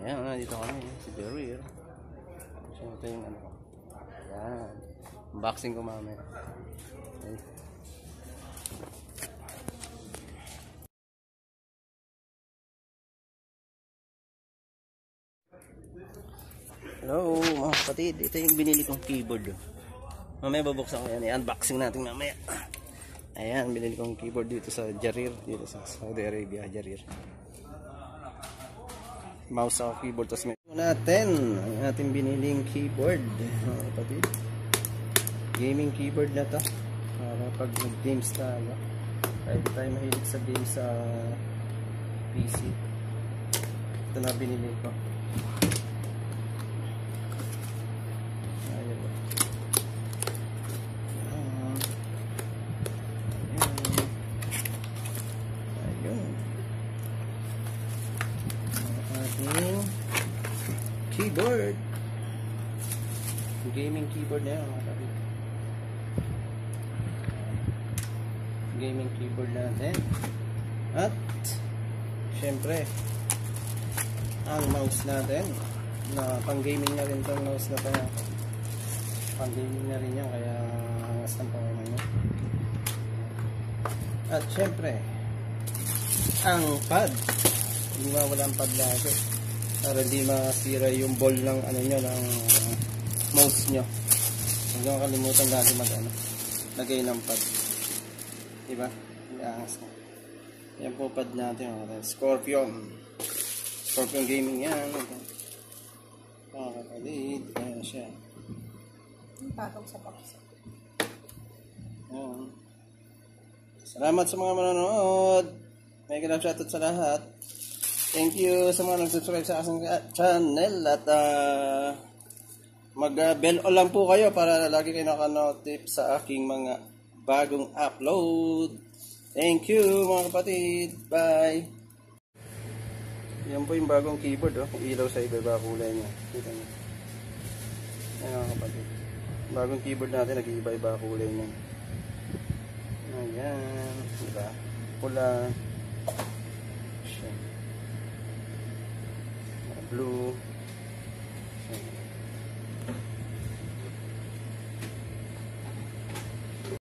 Ayan, nandito kami. Si Jerry. So, ito yung ano. Ayan. Unboxing ko mamaya. Okay. Hello mga kapatid. Ito yung binili kong keyboard. Mamaya babuksan ko yan. I-unboxing natin mamaya. Ayan, binili kong keyboard dito sa Jarir. Dito sa Saudi Arabia, Jarir. Mouse sa keyboard. Tapos may natin. Ang ating biniling keyboard. Mga kapatid. Gaming keyboard na to. Para pag nag-games tayo. Kahit tayo mahilig sa games sa PC. Ito na binili ko. Ayan. Ayan. Ayun. Ang ating keyboard. Gaming keyboard na kapit. Gaming keyboard natin. At, syempre, ang mouse natin na pang gaming na rin tong mouse na to pang gaming na rin yan kaya angas ng pamama niya at syempre ang pad hindi mawala ang pad lagi para hindi masira yung ball ng ano nyo ng mouse nyo huwag nyo kalimutan lagi mag ano lagay ng pad diba iangas na yan po pad natin. Scorpion Scorpion Gaming yan mga kapatid ayan siya Ang patong sa. Ayan. Salamat sa mga manonood. May ganap shoutout sa lahat. Thank you sa mga nag-subscribe sa aking channel at uh, mag-bell all lang po kayo para lagi kayo nakanotif sa aking mga bagong upload. Thank you mga kapatid. Bye. Yan po yung bagong keyboard oh. Ilaw sa iba kulay niya. Kita niyo. Ayan mga kapatid. Bagong keyboard natin, nag-iiba-iba kulay niya. Ayan. Diba? Pula. Siya. Blue.